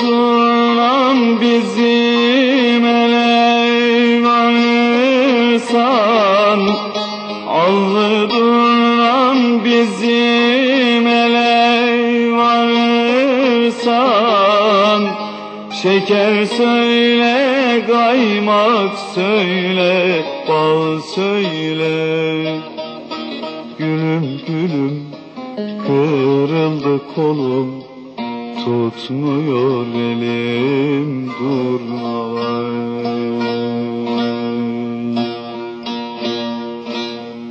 Duran bizim ele varırsan Allı duran bizim ele varırsan Şeker söyle, kaymak söyle, bal söyle. Gülüm gülüm, kırıldı kolum Tutmuyor elim durmalar.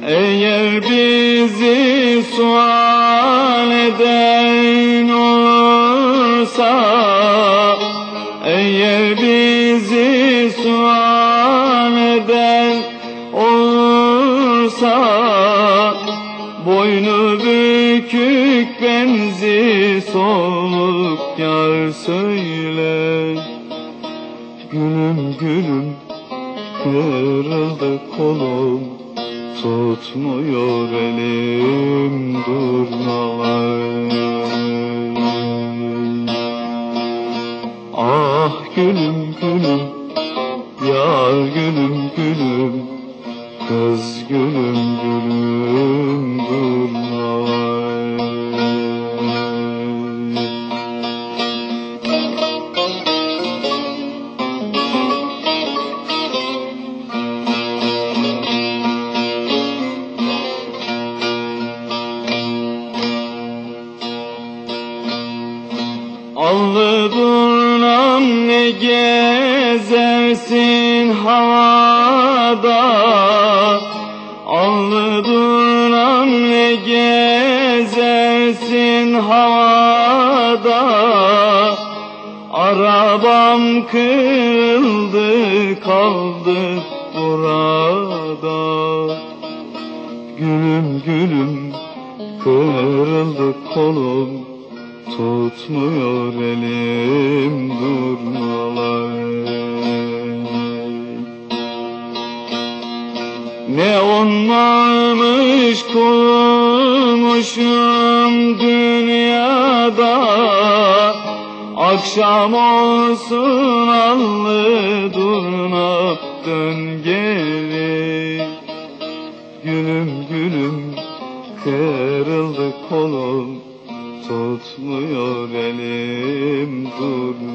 Eğer bizi sual eden olursa Eğer bizi sual eden olursa Boynu bükük benzi soluk yar söyle. Gülüm gülüm kırıldı kolum. Tutmuyor elim durmalar. Ah gülüm gezersin havada. Allı durnam ne gezersin havada. Arabam kırıldı kaldı burada. Gülüm gülüm kırıldı kolum. Tutmuyor elim durmalar Ne onlarmış kurmuşum dünyada. Akşam olsun allı durna dön geri Gülüm gülüm kırıldı kolum Tutmuyor elim durnaları